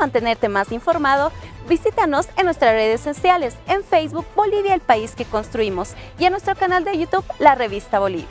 mantenerte más informado, visítanos en nuestras redes sociales, en Facebook Bolivia el país que construimos y en nuestro canal de YouTube La Revista Bolivia.